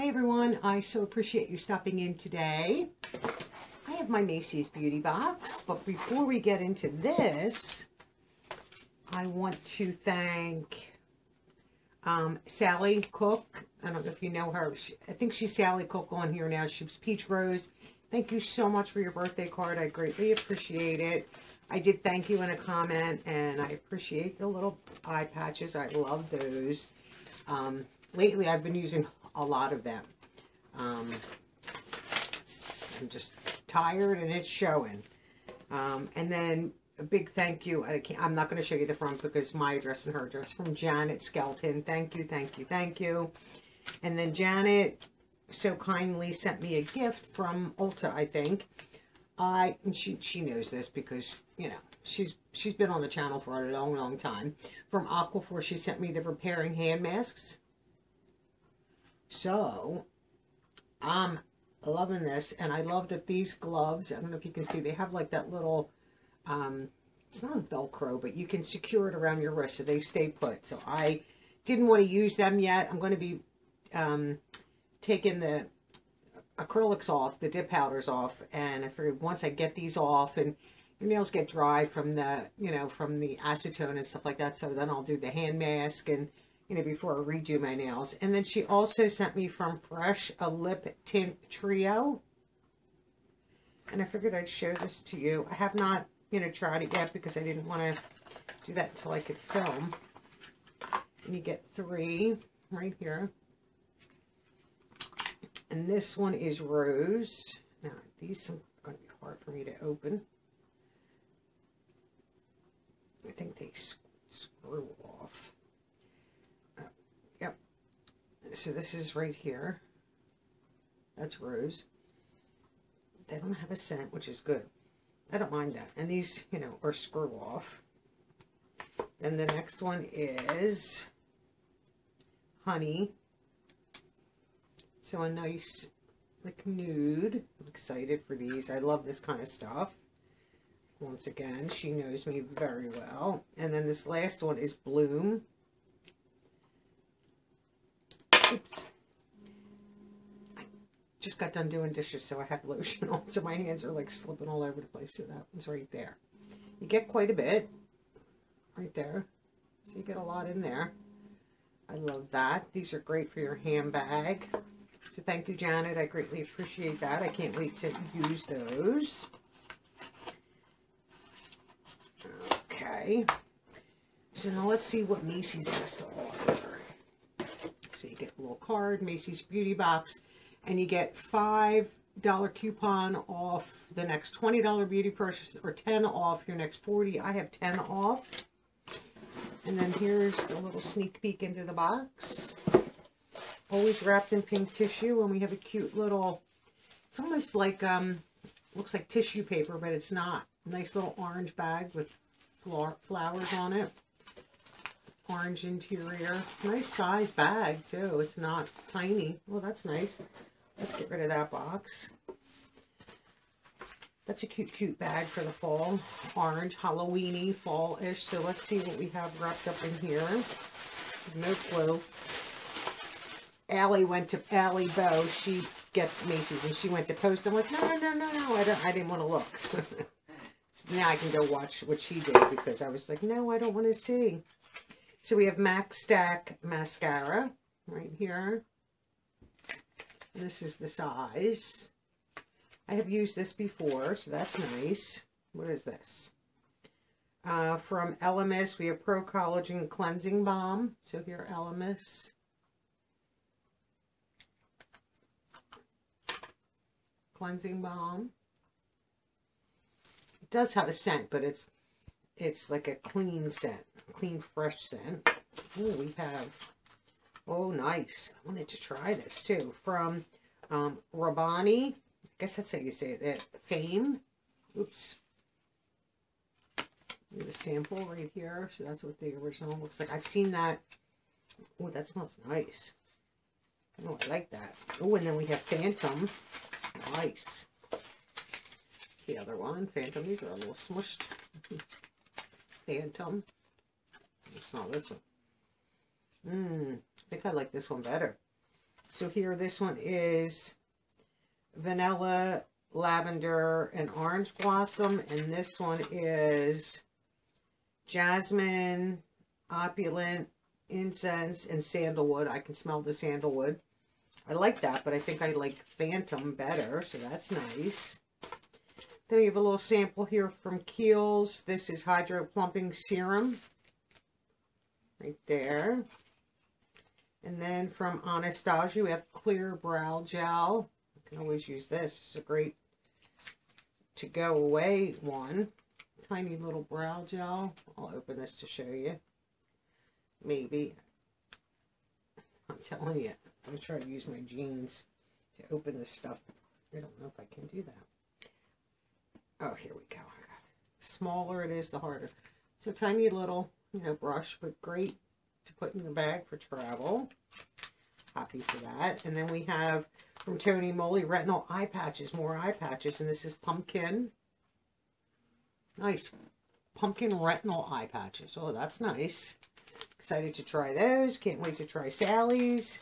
Hi everyone, I so appreciate you stopping in today. I have my Macy's Beauty Box, but before we get into this, I want to thank um, Sally Cook. I don't know if you know her. She, I think she's Sally Cook on here now. She's Peach Rose. Thank you so much for your birthday card. I greatly appreciate it. I did thank you in a comment, and I appreciate the little eye patches. I love those. Um, lately, I've been using a lot of them. Um, I'm just tired, and it's showing. Um, and then a big thank you. I am not going to show you the front because my address and her address from Janet Skelton. Thank you, thank you, thank you. And then Janet so kindly sent me a gift from Ulta, I think. I she she knows this because you know she's she's been on the channel for a long long time. From Aquaphor, she sent me the repairing hand masks. So I'm loving this, and I love that these gloves. I don't know if you can see they have like that little. Um, it's not a Velcro, but you can secure it around your wrist so they stay put. So I didn't want to use them yet. I'm going to be um, taking the acrylics off, the dip powders off, and I figured once I get these off and your nails get dry from the, you know, from the acetone and stuff like that, so then I'll do the hand mask and, you know, before I redo my nails. And then she also sent me from Fresh a lip tint trio. And I figured I'd show this to you. I have not, you know, tried it yet because I didn't want to do that until I could film. And you get three right here. And this one is rose. Now, these are going to be hard for me to open. I think they screw off. So this is right here. That's rose. They don't have a scent, which is good. I don't mind that. And these, you know, are screw off. Then the next one is honey. So a nice, like, nude. I'm excited for these. I love this kind of stuff. Once again, she knows me very well. And then this last one is Bloom. Oops. I just got done doing dishes, so I have lotion on, so my hands are, like, slipping all over the place. So that one's right there. You get quite a bit right there. So you get a lot in there. I love that. These are great for your handbag. So thank you, Janet. I greatly appreciate that. I can't wait to use those. Okay. So now let's see what Macy's has to offer. Card, Macy's Beauty Box, and you get $5 coupon off the next $20 beauty purchase or 10 off your next 40. I have 10 off. And then here's a little sneak peek into the box always wrapped in pink tissue and we have a cute little it's almost like um looks like tissue paper but it's not nice little orange bag with flowers on it orange interior nice size bag too it's not tiny well that's nice let's get rid of that box that's a cute cute bag for the fall orange halloweeny fall-ish so let's see what we have wrapped up in here no clue Allie went to Allie Bow. She gets Macy's and she went to post. I'm like, no, no, no, no, no. I don't. I didn't want to look. so now I can go watch what she did because I was like, no, I don't want to see. So we have Mac Stack mascara right here. This is the size. I have used this before, so that's nice. What is this? Uh, from Elemis, we have Pro Collagen Cleansing Balm. So here, Elemis. cleansing balm. It does have a scent, but it's it's like a clean scent, clean, fresh scent. Oh, we have, oh, nice. I wanted to try this too. From um, Rabani, I guess that's how you say it, that Fame. Oops. The sample right here. So that's what the original looks like. I've seen that. Oh, that smells nice. Oh, I like that. Oh, and then we have Phantom. Nice. It's the other one. Phantom. These are a little smushed. Phantom. Smell this one. Mmm. I think I like this one better. So here, this one is vanilla, lavender, and orange blossom. And this one is jasmine, opulent, incense, and sandalwood. I can smell the sandalwood. I like that, but I think I like Phantom better, so that's nice. Then we have a little sample here from Kiehl's. This is Hydro Plumping Serum. Right there. And then from Anastasia, we have Clear Brow Gel. I can always use this. It's a great to go away one. Tiny little brow gel. I'll open this to show you. Maybe. I'm telling you. I'm going to try to use my jeans to open this stuff. I don't know if I can do that. Oh, here we go. Smaller it is, the harder. So tiny little, you know, brush, but great to put in your bag for travel. Happy for that. And then we have from Tony Moly Retinol Eye Patches, more eye patches. And this is Pumpkin. Nice. Pumpkin Retinol Eye Patches. Oh, that's nice. Excited to try those. Can't wait to try Sally's.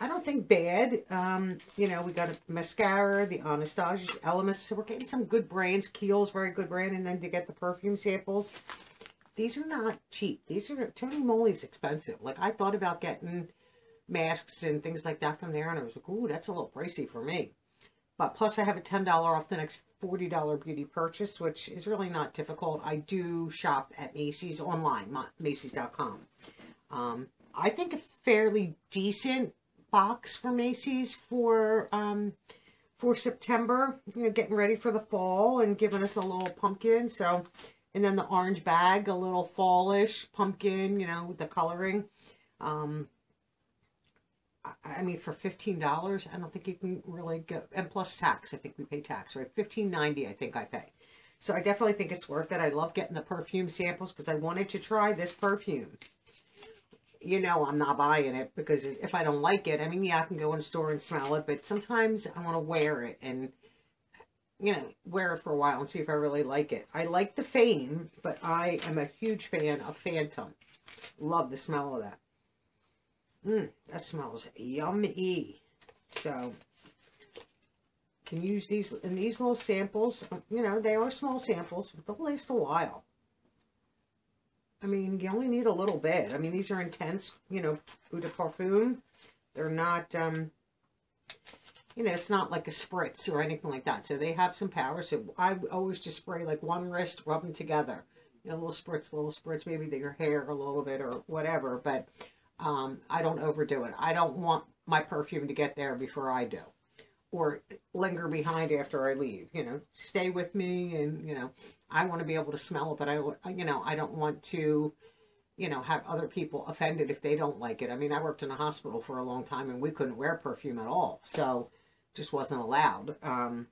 I don't think bad. Um, you know, we got a mascara, the Anastasia Elemis. So we're getting some good brands. Kiehl's very good brand. And then to get the perfume samples. These are not cheap. These are, Tony Moly's expensive. Like, I thought about getting masks and things like that from there. And I was like, ooh, that's a little pricey for me. But plus I have a $10 off the next $40 beauty purchase, which is really not difficult. I do shop at Macy's online, Macy's.com. Um, I think a fairly decent box for Macy's for um, for September. You know, getting ready for the fall and giving us a little pumpkin. So, and then the orange bag, a little fallish pumpkin. You know, with the coloring. Um, I mean, for fifteen dollars, I don't think you can really go. And plus tax, I think we pay tax, right? Fifteen ninety, I think I pay. So I definitely think it's worth it. I love getting the perfume samples because I wanted to try this perfume you know I'm not buying it because if I don't like it, I mean, yeah, I can go in a store and smell it, but sometimes I want to wear it and, you know, wear it for a while and see if I really like it. I like the Fame, but I am a huge fan of Phantom. Love the smell of that. Mmm, that smells yummy. So, can use these in these little samples. You know, they are small samples, but they'll last a while. I mean, you only need a little bit. I mean, these are intense, you know, eau de parfum. They're not, um, you know, it's not like a spritz or anything like that. So they have some power. So I always just spray like one wrist, rub them together. You know, little spritz, a little spritz, maybe your hair a little bit or whatever. But um, I don't overdo it. I don't want my perfume to get there before I do. Or linger behind after I leave. You know, stay with me and, you know, I want to be able to smell it, but I, you know, I don't want to, you know, have other people offended if they don't like it. I mean, I worked in a hospital for a long time and we couldn't wear perfume at all. So just wasn't allowed. Um,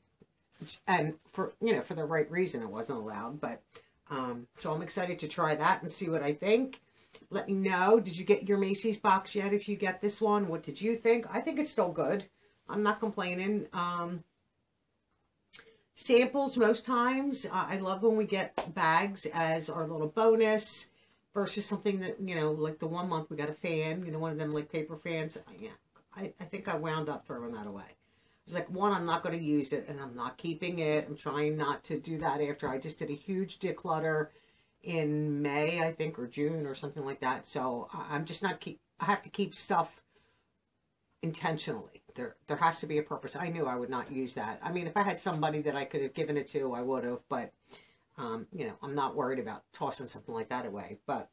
and for, you know, for the right reason, it wasn't allowed. But, um, so I'm excited to try that and see what I think. Let me know. Did you get your Macy's box yet? If you get this one, what did you think? I think it's still good. I'm not complaining. Um, samples most times. Uh, I love when we get bags as our little bonus versus something that, you know, like the one month we got a fan, you know, one of them like paper fans. Yeah, I, I think I wound up throwing that away. It's like, one, I'm not going to use it and I'm not keeping it. I'm trying not to do that after I just did a huge declutter in May, I think, or June or something like that. So I'm just not keep, I have to keep stuff intentionally. There, there has to be a purpose. I knew I would not use that. I mean, if I had somebody that I could have given it to, I would have, but, um, you know, I'm not worried about tossing something like that away. But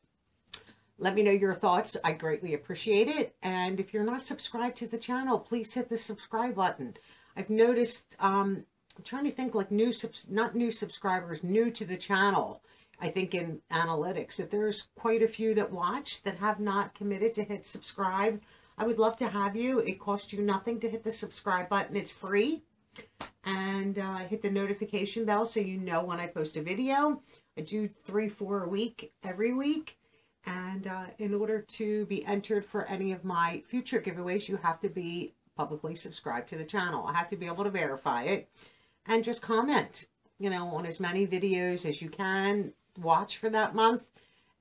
let me know your thoughts. I greatly appreciate it. And if you're not subscribed to the channel, please hit the subscribe button. I've noticed, um, I'm trying to think like new, subs not new subscribers, new to the channel. I think in analytics that there's quite a few that watch that have not committed to hit subscribe. I would love to have you. It costs you nothing to hit the subscribe button. It's free. And uh, hit the notification bell so you know when I post a video. I do three, four a week every week. And uh, in order to be entered for any of my future giveaways, you have to be publicly subscribed to the channel. I have to be able to verify it. And just comment, you know, on as many videos as you can watch for that month.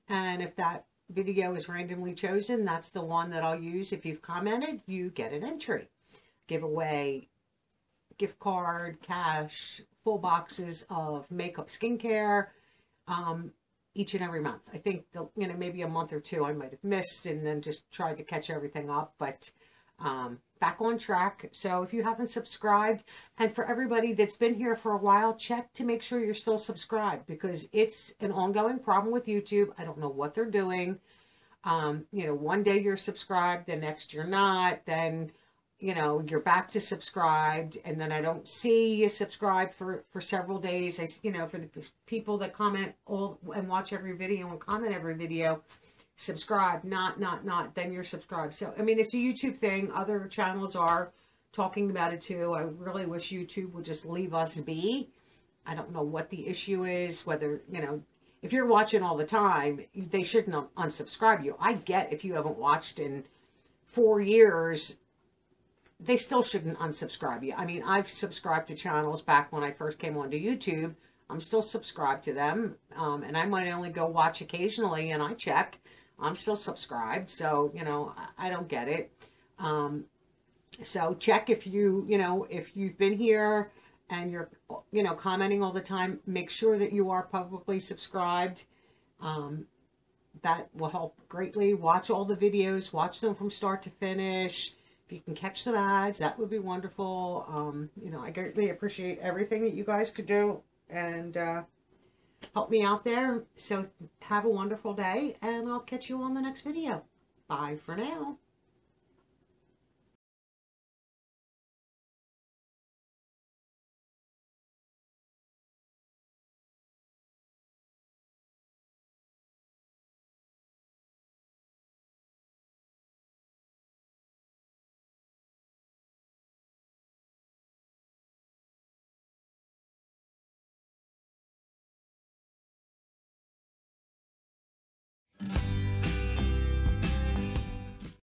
And if that video is randomly chosen, that's the one that I'll use. If you've commented, you get an entry. Giveaway, gift card, cash, full boxes of makeup, skincare, um, each and every month. I think, the, you know, maybe a month or two I might have missed and then just tried to catch everything up, but um, back on track. So if you haven't subscribed, and for everybody that's been here for a while, check to make sure you're still subscribed because it's an ongoing problem with YouTube. I don't know what they're doing. Um, you know, one day you're subscribed, the next you're not, then you know, you're back to subscribed and then I don't see you subscribe for, for several days. I, you know, for the people that comment all and watch every video and comment every video, subscribe, not, not, not, then you're subscribed. So, I mean, it's a YouTube thing. Other channels are talking about it too. I really wish YouTube would just leave us be. I don't know what the issue is, whether, you know, if you're watching all the time, they shouldn't unsubscribe you. I get if you haven't watched in four years, they still shouldn't unsubscribe you. I mean, I've subscribed to channels back when I first came onto YouTube. I'm still subscribed to them. Um, and I might only go watch occasionally and I check. I'm still subscribed. So, you know, I, don't get it. Um, so check if you, you know, if you've been here and you're, you know, commenting all the time, make sure that you are publicly subscribed. Um, that will help greatly. Watch all the videos, watch them from start to finish if you can catch some ads, that would be wonderful. Um, you know, I greatly appreciate everything that you guys could do and uh, help me out there. So have a wonderful day, and I'll catch you on the next video. Bye for now.